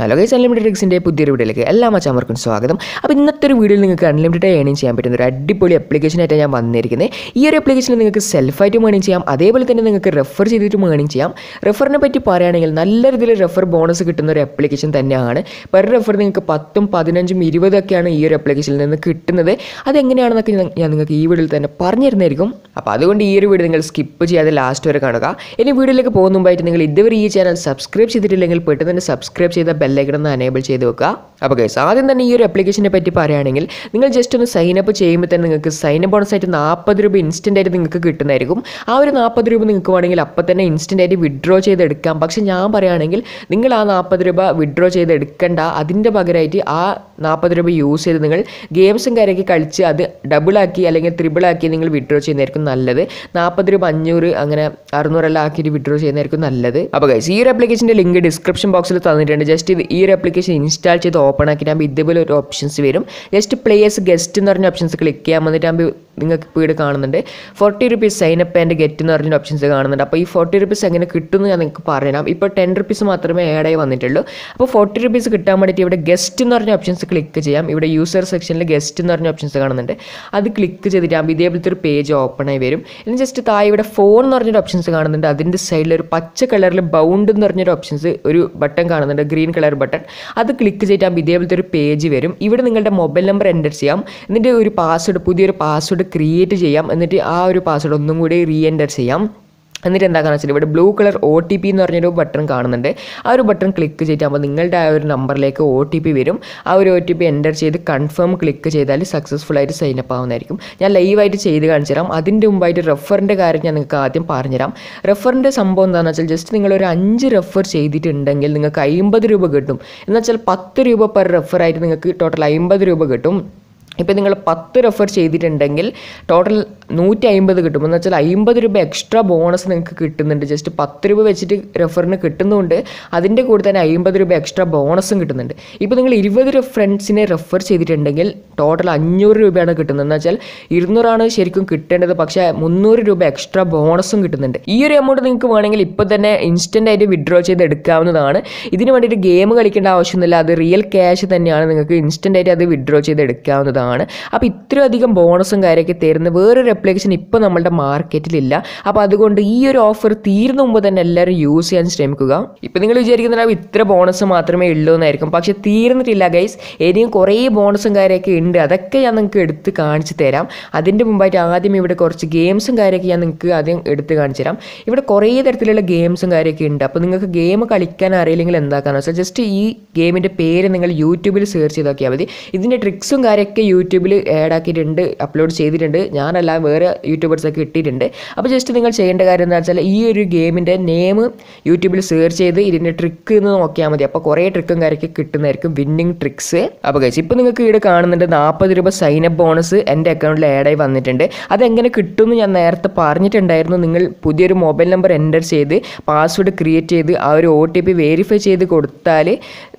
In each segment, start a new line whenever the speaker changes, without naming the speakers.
Hello guys unlimited ട്രിക്സിന്റെ പുതിയൊരു വീഡിയോയിലേക്ക് എല്ലാ മച്ചാമർക്കും സ്വാഗതം. അപ്പോൾ ഇന്നത്തെ ഒരു വീഡിയോയിൽ നിങ്ങൾക്ക് അൺലിമിറ്റഡ് ഏണിങ് ചെയ്യാൻ പറ്റുന്ന ഒരു അടിപൊളി ആയിട്ടാണ് ഞാൻ വന്നിരിക്കുന്നത് ഈ ഒരു ആപ്ലിക്കേഷനിൽ നിങ്ങൾക്ക് സെൽഫായിട്ടും ഏണിങ് ചെയ്യാം. അതേപോലെ തന്നെ നിങ്ങൾക്ക് റെഫർ ചെയ്തിട്ടും ഏണിങ് ചെയ്യാം. റെഫറിനെ പറ്റി പറയുകയാണെങ്കിൽ നല്ല രീതിയിൽ റെഫർ ബോണസ് കിട്ടുന്ന ഒരു ആപ്ലിക്കേഷൻ തന്നെയാണ്. പെർ റെഫർ നിങ്ങൾക്ക് പത്തും പതിനഞ്ചും ഇരുപതൊക്കെയാണ് ഈ ഒരു ആപ്ലിക്കേഷനിൽ നിന്ന് കിട്ടുന്നത്. അതെങ്ങനെയാണെന്നൊക്കെ ഞാൻ- നിങ്ങൾക്ക് ഈ വീഡിയോയിൽ തന്നെ പറഞ്ഞു തരുന്നതായിരിക്കും അപ്പോൾ അതുകൊണ്ട് ഈ ഒരു വീഡിയോ നിങ്ങൾ സ്കിപ്പ് ചെയ്യാതെ ലാസ്റ്റ് വരെ കാണുക. ഇനി വീഡിയോയിലേക്ക് പോകുന്ന മുമ്പായിട്ട് നിങ്ങൾ ഇതുവരെ ഈ ചാനൽ സബ്സ്ക്രൈബ് ചെയ്തിട്ടില്ലെങ്കിൽ പെട്ടെന്ന് തന്നെ സബ്സ്ക്രൈബ് ചെയ്ത ബെല്ലൈക്കൺ ഒന്ന് അനേബിൾ ചെയ്ത് വെക്കുക. അപ്പോൾ ഗൈസ് ആദ്യം തന്നെ ഈ ഒരു അപ്ലിക്കേഷനെ പറ്റി പറയുകയാണെങ്കിൽ നിങ്ങൾ ജസ്റ്റ് ഒന്ന് സൈൻ അപ്പ് ചെയ്യുമ്പോൾ തന്നെ നിങ്ങൾക്ക് സൈൻ അപ്പ് ബോണസ് ആയിട്ട് നാൽപ്പത് രൂപ ഇൻസ്റ്റന്റ് ആയിട്ട് നിങ്ങൾക്ക് കിട്ടുന്നതായിരിക്കും. ആ ഒരു നാൽപ്പത് രൂപ നിങ്ങൾക്ക് വേണമെങ്കിൽ അപ്പം തന്നെ ഇൻസ്റ്റന്റ് ആയിട്ട് വിഡ്രോ ചെയ്തെടുക്കാം. പക്ഷേ ഞാൻ പറയുകയാണെങ്കിൽ നിങ്ങൾ ആ നാൽപ്പത് രൂപ വിഡ്രോ ചെയ്തെടുക്കേണ്ട. അതിന്റെ പകരമായിട്ട് ആ നാൽപ്പത് രൂപ യൂസ് ചെയ്ത് നിങ്ങൾ ഗെയിംസും കാര്യമൊക്കെ കളിച്ച് അത് ഡബിളാക്കി അല്ലെങ്കിൽ ത്രിബിളാക്കി നിങ്ങൾ വിഡ്രോ ചെയ്യുന്നതായിരിക്കും നല്ലത്. നാൽപ്പത് രൂപ അഞ്ഞൂറ് അങ്ങനെ അറുന്നൂറെല്ലാം ആക്കിയിട്ട് വിഡ്രോ ചെയ്യുന്നതായിരിക്കും നല്ലത്. അപ്പോൾ ഈ ഒരു ആപ്ലിക്കേഷന്റെ ലിങ്ക് ഡിസ്ക്രിപ്ഷൻ ബോക്സിൽ തന്നിട്ടുണ്ട്. ജസ്റ്റ് ഇത് ഈ ഒരു ആപ്ലിക്കേഷൻ ഇൻസ്റ്റാൾ ചെയ്ത് ഓപ്പൺ ആക്കിയിട്ടാകുമ്പോൾ ഇതുപോലെ ഒരു ഓപ്ഷൻസ് വരും. ജസ്റ്റ് പ്ലേയേഴ്സ് ഗസ്റ്റ് എന്ന് പറഞ്ഞ ഓപ്ഷൻസ് ക്ലിക്ക് ചെയ്യാൻ വന്നിട്ടാകുമ്പോൾ നിങ്ങൾക്ക് ഇപ്പോൾ ഇവിടെ കാണുന്നുണ്ട്. Forty rupees sign up and get എന്ന് പറഞ്ഞ ഓപ്ഷൻസ് കാണുന്നുണ്ട്. അപ്പോൾ ഈ ഫോർട്ടി റുപ്പീസ് എങ്ങനെ കിട്ടുമെന്ന് ഞാൻ നിങ്ങൾക്ക് പറഞ്ഞുതരാം ഇപ്പോൾ ടെൻ റുപ്പീസ് മാത്രമേ ആഡ് ആയി വന്നിട്ടുള്ളൂ. അപ്പോൾ ഫോർട്ടി റുപ്പീസ് കിട്ടാൻ വേണ്ടിയിട്ട് ഇവിടെ ഗസ്റ്റ് എന്ന് പറഞ്ഞ ഓപ്ഷൻസ് ക്ലിക്ക് ചെയ്യാം. ഇവിടെ യൂസർ സെക്ഷനിൽ ഗസ്റ്റ് എന്ന് പറഞ്ഞ ഓപ്ഷൻസ് കാണുന്നുണ്ട്. അത് ക്ലിക്ക് ചെയ്തിട്ട് ചെയ്തിട്ടാകുമ്പോൾ ഇതേപോലത്തെ ഒരു പേജ് ഓപ്പൺ ആയി വരും. ഇനി ജസ്റ്റ് താഴെ ഇവിടെ ഫോൺ എന്ന് പറഞ്ഞൊരു ഓപ്ഷൻസ് കാണുന്നുണ്ട്. അതിന്റെ സൈഡിൽ ഒരു പച്ച കളറിൽ ബൗണ്ട് എന്ന് പറഞ്ഞൊരു ഓപ്ഷൻസ് ഒരു ബട്ടൺ കാണുന്നുണ്ട്. ഗ്രീൻ കളർ ബട്ടൺ അത് ക്ലിക്ക് ചെയ്തിട്ടാകുമ്പോൾ ഇതേപോലത്തെ ഒരു പേജ് വരും. ഇവിടെ നിങ്ങളുടെ മൊബൈൽ നമ്പർ എന്റർ ചെയ്യാം. എന്നിട്ട് ഒരു പാസ്വേഡ് പുതിയൊരു പാസ്വേഡ് ക്രിയേറ്റ് ചെയ്യാം. എന്നിട്ട് ആ ഒരു പാസ്വേഡ് ഒന്നും കൂടി റീ എന്റർ ചെയ്യാം. എന്നിട്ട് എന്താക്കാന്ന് വെച്ചാൽ ഇവിടെ blue colour O T P എന്ന് പറഞ്ഞൊരു ബട്ടൺ കാണുന്നുണ്ട്. ആ ഒരു ബട്ടൺ ക്ലിക്ക് ചെയ്തിട്ടാകുമ്പോൾ നിങ്ങളുടെ ആ ഒരു നമ്പറിലേക്ക് ഒ ടി പി വരും. ആ ഒരു ഒ ടി പി എന്റർ ചെയ്ത് കൺഫേം ക്ലിക്ക് ചെയ്താൽ സക്സസ്ഫുൾ ആയിട്ട് സൈൻ അപ്പ് ആവുന്നതായിരിക്കും. ഞാൻ ലൈവായിട്ട് ചെയ്ത് കാണിച്ചു തരാം. അതിന്റെ മുമ്പായിട്ട് റെഫറിന്റെ കാര്യം ഞാൻ നിങ്ങൾക്ക് ആദ്യം പറഞ്ഞുതരാം റെഫറിന്റെ സംഭവം എന്താണെന്ന് വെച്ചാൽ ജസ്റ്റ് നിങ്ങളൊരു അഞ്ച് റെഫർ ചെയ്തിട്ടുണ്ടെങ്കിൽ നിങ്ങൾക്ക് അമ്പത് രൂപ കിട്ടും. എന്ന് വെച്ചാൽ പത്ത് രൂപ പെർ റെഫറായിട്ട് നിങ്ങൾക്ക് ടോട്ടൽ അമ്പത് രൂപ കിട്ടും. ഇപ്പോൾ നിങ്ങൾ പത്ത് റെഫർ ചെയ്തിട്ടുണ്ടെങ്കിൽ ടോട്ടൽ നൂറ്റി അമ്പത് കിട്ടും. എന്ന് വെച്ചാൽ അമ്പത് രൂപ എക്സ്ട്രാ ബോണസ് നിങ്ങൾക്ക് കിട്ടുന്നുണ്ട്. ജസ്റ്റ് പത്ത് രൂപ വെച്ചിട്ട് റെഫറിന് കിട്ടുന്നുണ്ട്. അതിന്റെ കൂടെ തന്നെ അമ്പത് രൂപ എക്സ്ട്രാ ബോണസും കിട്ടുന്നുണ്ട്. ഇപ്പോൾ നിങ്ങൾ ഇരുപത് ഫ്രണ്ട്സിനെ റെഫർ ചെയ്തിട്ടുണ്ടെങ്കിൽ ടോട്ടൽ അഞ്ഞൂറ് രൂപയാണ് കിട്ടുന്നത്. എന്ന് വെച്ചാൽ ഇരുന്നൂറാണ് ശരിക്കും കിട്ടേണ്ടത്. പക്ഷേ മുന്നൂറ് രൂപ എക്സ്ട്രാ ബോണസും കിട്ടുന്നുണ്ട്. ഈ ഒരു എമൗണ്ട് നിങ്ങൾക്ക് വേണമെങ്കിൽ ഇപ്പോൾ തന്നെ ഇൻസ്റ്റന്റ് ആയിട്ട് വിഡ്രോ ചെയ്ത് എടുക്കാവുന്നതാണ്. ഇതിന് വേണ്ടിയിട്ട് ഗെയിം കളിക്കേണ്ട ആവശ്യമൊന്നുമില്ല. അത് റിയൽ ക്യാഷ് തന്നെയാണ്. നിങ്ങൾക്ക് ഇൻസ്റ്റന്റ് ആയിട്ട് അത് വിഡ്രോ ചെയ്ത് എടുക്കാവുന്നതാണ്. അപ്പോൾ ഇത്രയും അധികം ബോണസും കാര്യമൊക്കെ തരുന്ന വേറൊരു അപ്ലിക്കേഷൻ ഇപ്പോൾ നമ്മളുടെ മാർക്കറ്റിലില്ല അപ്പോൾ അതുകൊണ്ട് ഈ ഒരു ഓഫർ തീരുന്ന മുമ്പ് തന്നെ എല്ലാവരും യൂസ് ചെയ്യാൻ ശ്രമിക്കുക. ഇപ്പോൾ നിങ്ങൾ വിചാരിക്കുന്നുണ്ടാവും ഇത്ര ബോണസ് മാത്രമേ ഉള്ളൂ എന്നായിരിക്കും. പക്ഷേ തീർന്നിട്ടില്ല ഗൈസ് ഇനിയും കുറേ ബോണസും കാര്യമൊക്കെ ഉണ്ട്. അതൊക്കെ ഞാൻ നിങ്ങൾക്ക് എടുത്ത് കാണിച്ചു തരാം. അതിന്റെ മുമ്പായിട്ട് ആദ്യം ഇവിടെ കുറച്ച് ഗെയിംസും കാര്യമൊക്കെ ഞാൻ നിങ്ങൾക്ക് ആദ്യം എടുത്ത് കാണിച്ചു തരാം. ഇവിടെ കുറേ തരത്തിലുള്ള ഗെയിംസും കാര്യമൊക്കെ ഉണ്ട്. അപ്പോൾ നിങ്ങൾക്ക് ഗെയിം കളിക്കാൻ അറിയില്ലെങ്കിൽ എന്താക്കാന്ന് വെച്ചാൽ ജസ്റ്റ് ഈ ഗെയിമിന്റെ പേര് നിങ്ങൾ യൂട്യൂബിൽ സെർച്ച് ചെയ്ത് നോക്കിയാൽ മതി. ഇതിന്റെ ട്രിക്സും കാര്യമൊക്കെ യൂട്യൂബിൽ ആഡ് ആക്കിയിട്ടുണ്ട് അപ്ലോഡ് ചെയ്തിട്ടുണ്ട്. ഞാനല്ല വേറെ യൂട്യൂബേഴ്സൊക്കെ ഇട്ടിട്ടുണ്ട്. അപ്പോൾ ജസ്റ്റ് നിങ്ങൾ ചെയ്യേണ്ട കാര്യം എന്താ വെച്ചാൽ ഈ ഒരു ഗെയിമിന്റെ നെയിം യൂട്യൂബിൽ സെർച്ച് ചെയ്ത് ഇതിന്റെ ട്രിക്ക് എന്ന് നോക്കിയാൽ മതി. അപ്പോൾ കുറേ ട്രിക്കും കാര്യമൊക്കെ കിട്ടുന്നതായിരിക്കും വിന്നിങ് ട്രിക്സ് അപ്പോൾ കഴിച്ച് ഇപ്പോൾ നിങ്ങൾക്ക് ഇവിടെ കാണുന്നുണ്ട് നാൽപ്പത് രൂപ സൈനപ്പ് ബോണസ് എന്റെ അക്കൗണ്ടിൽ ആഡായി വന്നിട്ടുണ്ട്. അതെങ്ങനെ കിട്ടുമെന്ന് ഞാൻ നേരത്തെ പറഞ്ഞിട്ടുണ്ടായിരുന്നു. നിങ്ങൾ പുതിയൊരു മൊബൈൽ നമ്പർ എന്റർ ചെയ്ത് പാസ്വേഡ് ക്രിയേറ്റ് ചെയ്ത് ആ ഒരു ഒ ടി പി വെരിഫൈ ചെയ്ത് കൊടുത്താൽ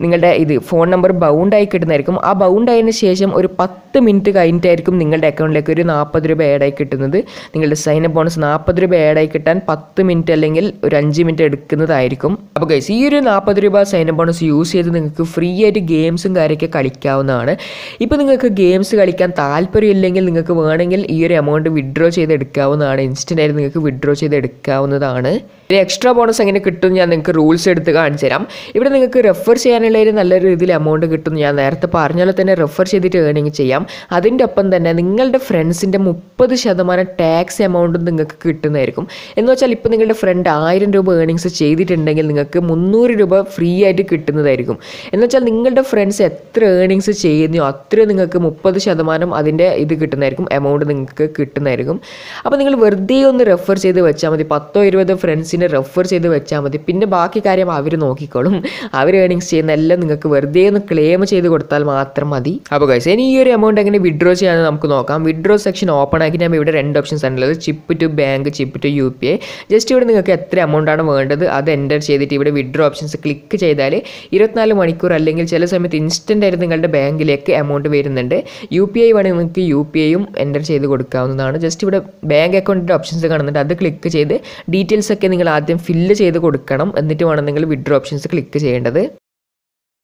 നിങ്ങളുടെ ഇത് ഫോൺ നമ്പർ ബൗണ്ടായി കിട്ടുന്നതായിരിക്കും. ആ ബൗണ്ട് ആയതിനു ശേഷം ഒരു പത്ത് മിനിറ്റ് കഴിഞ്ഞിട്ടായിരിക്കും നിങ്ങളുടെ അക്കൗണ്ടിലേക്ക് ഒരു നാൽപ്പത് രൂപ ആഡായി കിട്ടുന്നത്. നിങ്ങളുടെ സൈൻ അപ്പ് ബോണസ് നാൽപ്പത് രൂപ ആഡായി കിട്ടാൻ പത്ത് മിനിറ്റ് അല്ലെങ്കിൽ ഒരു അഞ്ച് മിനിറ്റ് എടുക്കുന്നതായിരിക്കും. അപ്പോൾ ഗൈസ് ഈ ഒരു നാൽപ്പത് രൂപ സൈൻ അപ്പ് ബോണസ് യൂസ് ചെയ്ത് നിങ്ങൾക്ക് ഫ്രീ ആയിട്ട് ഗെയിംസും കാര്യമൊക്കെ കളിക്കാവുന്നതാണ്. ഇപ്പോൾ നിങ്ങൾക്ക് ഗെയിംസ് കളിക്കാൻ താല്പര്യമില്ലെങ്കിൽ നിങ്ങൾക്ക് വേണമെങ്കിൽ ഈ ഒരു എമൗണ്ട് വിഡ്രോ ചെയ്ത് എടുക്കാവുന്നതാണ്. ഇൻസ്റ്റന്റ് ആയിട്ട് നിങ്ങൾക്ക് വിഡ്രോ ചെയ്ത് എടുക്കാവുന്നതാണ്. ഒരു എക്സ്ട്രാ ബോണസ് എങ്ങനെ കിട്ടും ഞാൻ നിങ്ങൾക്ക് റൂൾസ് എടുത്ത് കാണിച്ചു തരാം. ഇവിടെ നിങ്ങൾക്ക് റെഫർ ചെയ്യാനുള്ള ഒരു നല്ല രീതിയിൽ എമൗണ്ട് കിട്ടും. ഞാൻ നേരത്തെ പറഞ്ഞ പോലെ തന്നെ റെഫർ ചെയ്തിട്ട് ഏണിങ് ചെയ്യാം. അതിന്റെ ഒപ്പം തന്നെ നിങ്ങളുടെ ഫ്രണ്ട്സിന്റെ മുപ്പത് ശതമാനം ടാക്സ് എമൗണ്ട് നിങ്ങൾക്ക് കിട്ടുന്നതായിരിക്കും. എന്ന് വെച്ചാൽ ഇപ്പോൾ നിങ്ങളുടെ ഫ്രണ്ട് ആയിരം രൂപ ഏണിങ്സ് ചെയ്തിട്ടുണ്ടെങ്കിൽ നിങ്ങൾക്ക് മുന്നൂറ് രൂപ ഫ്രീ ആയിട്ട് കിട്ടുന്നതായിരിക്കും. എന്ന് വെച്ചാൽ നിങ്ങളുടെ ഫ്രണ്ട്സ് എത്ര ഏണിങ്സ് ചെയ്യുന്നോ അത്ര നിങ്ങൾക്ക് മുപ്പത് ശതമാനം അതിന്റെ ഇത് കിട്ടുന്നതായിരിക്കും എമൗണ്ട് നിങ്ങൾക്ക് കിട്ടുന്നതായിരിക്കും. അപ്പോൾ നിങ്ങൾ വെറുതെ ഒന്ന് റെഫർ ചെയ്ത് വെച്ചാൽ മതി പത്തോ ഇരുപതോ ഫ്രണ്ട്സിനെ റെഫർ ചെയ്ത് വെച്ചാൽ മതി. പിന്നെ ബാക്കി കാര്യം അവർ നോക്കിക്കോളും. അവർ ഏണിങ്സ് ചെയ്യുന്ന എല്ലാം നിങ്ങൾക്ക് വെറുതെ ഒന്ന് ക്ലെയിം ചെയ്ത് കൊടുത്താൽ മാത്രം മതി. അപ്പോൾ കഴിച്ചാൽ ഇനി ഈ ഒരു എമൗണ്ട് എങ്ങനെ വിഡ്രോ ചെയ്യാമെന്ന് നമുക്ക് നോക്കാം. വിഡ്രോ സെക്ഷൻ ഓപ്പൺ ആക്കി ഞാൻ ഇവിടെ രണ്ട് ഓപ്ഷൻസ് ആണുള്ളത് chip to bank chip to U P I just ഇവിടെ നിങ്ങൾക്ക് എത്ര എമൗണ്ട് ആണ് വേണ്ടത് അത് എന്റർ ചെയ്തിട്ട് ഇവിടെ വിഡ്രോ ഓപ്ഷൻസ് ക്ലിക്ക് ചെയ്താൽ ഇരുപത്തിനാല് മണിക്കൂർ അല്ലെങ്കിൽ ചില സമയത്ത് ഇൻസ്റ്റന്റ് ആയിട്ട് നിങ്ങളുടെ ബാങ്കിലേക്ക് എമൗണ്ട് വരുന്നുണ്ട്. യു പി ഐ വേണമെങ്കിൽ നിങ്ങൾക്ക് യു പി ഐയും എന്റർ ചെയ്ത് കൊടുക്കാവുന്നതാണ്. ജസ്റ്റ് ഇവിടെ ബാങ്ക് അക്കൗണ്ടിന്റെ ഓപ്ഷൻസ് കാണുന്നുണ്ട്. അത് ക്ലിക്ക് ചെയ്ത് ഡീറ്റെയിൽസ് ഒക്കെ നിങ്ങൾ ആദ്യം ഫില്ല് ചെയ്ത് കൊടുക്കണം. എന്നിട്ട് വേണം നിങ്ങൾ വിഡ്രോ ഓപ്ഷൻസ് ക്ലിക്ക് ചെയ്യേണ്ടത്.